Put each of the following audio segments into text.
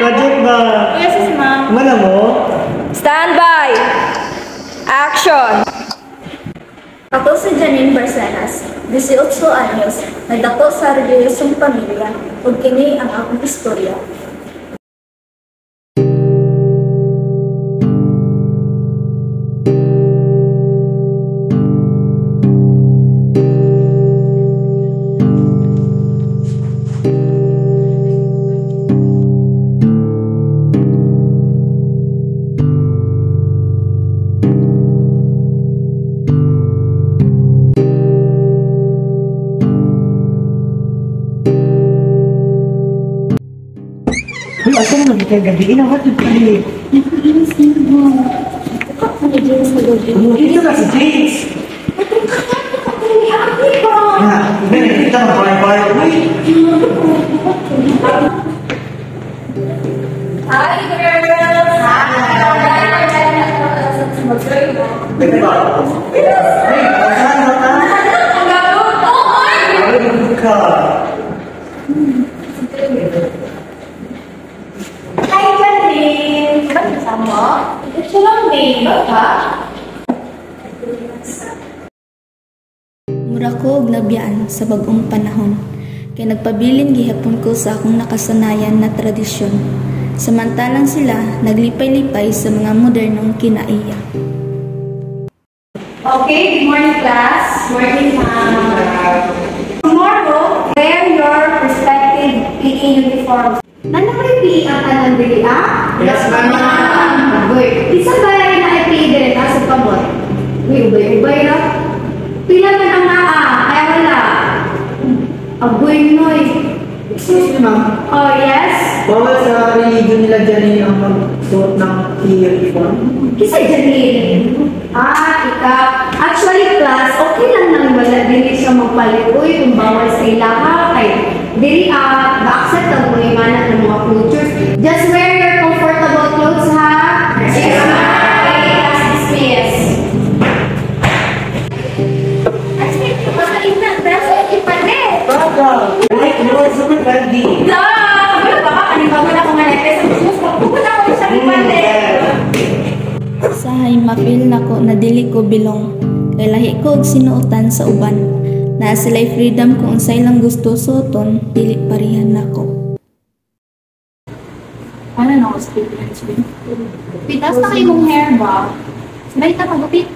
Project ba? Yes, yes, ma'am. Mana mo? Stand by! Action! Ako si Janine Barcenas, 18 anyos, nagdako sa reliyosong pamilya, ug kini ang akong istorya. Asa mo nagkita gabi? Inawat yung pali. Ano dito ka si James? Ah, hindi kita mo pare-pare. Uy, Hi, girls! Pwede ba? Ay, asahan mo ka? Ay, ka. Hi, babe. Ha? Mura ko og labyan sa bagong panahon. Kay nagpabilin gihapon ko sa akong nakasanayan na tradisyon. Samantalang sila naglipay-lipay sa mga modernong kinaiya. Okay, good morning, class. Morning, ma'am. Tomorrow, wear your respective PE uniforms. Nanang PE ang dili, ah? Yes, ma'am. Good. Isa ba rin na PE dili ka sa pamor? Uy, ubay-ubay ra. Pila man ang naa, kaya wala. Agoy noy. Excuse me, ma'am. Oh, yes? Bawal sa religion nila dyan ang magsuot ng uniform. Kisa Janine. Ah, ikaw. Actually, class, okay lang nang wala dili siya magpalit. Uy, kung bawal sa ilaha, kay dili ah, ba-accept ang mga ng mga cultures. Super candy. No! Wala ba ka? Kanibago na ko nga netes. Pupunta ko sa ipande. Sahay mapil nako na dili ko bilong. Kay lahi ko og sinuotan sa uban. Na sila'y freedom kung unsay lang gusto suoton, dili parihan nako. Ano na ako with? Pitas na kayo mong hair ba? Sabay ka pagupit.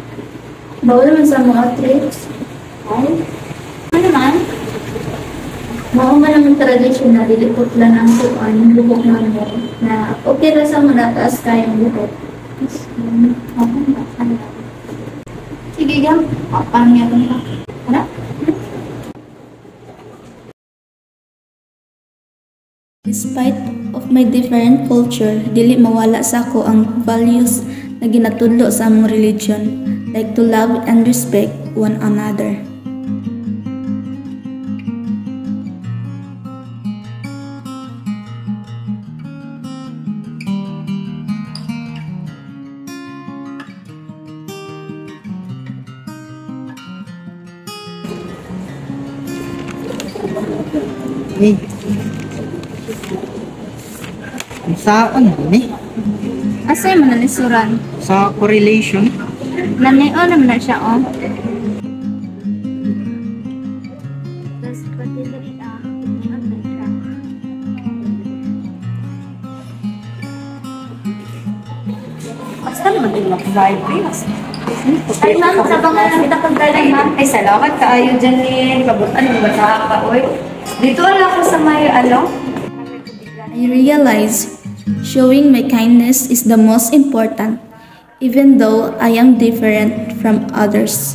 Bawal man sa mga trips. Ay. Ano? Mao man ang tradisyon na dilipot lang ang tuan, yung lubok na mo, na okay ra sa mga taas kayang na. Ano na? Sige, gam. Parang yato nila. Ano? Despite of my different culture, dili mawala sa ako ang values na ginatudlo sa among religion, like to love and respect one another. Hey. Saan ni? Asay mo na lisuran? Sa correlation? Nanayo naman na siya, oh. Basta naman din mag-vibe. Ay, ma'am, sa bang lang kita pagdalang, ma'am. Ay, salamat ka. Ayo, Janine. Kabutan mo ba sa ka, oy? Dito lang ako sa may, ano? I realize showing my kindness is the most important, even though I am different from others.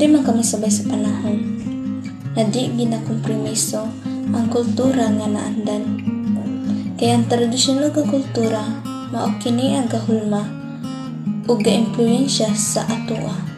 Pwede man kami sabay sa panahon. Na di ginakompromiso ang kultura nga naandan. Kaya ang tradisyonal nga kultura, mao kini ang gahulma ug ga sa atoa.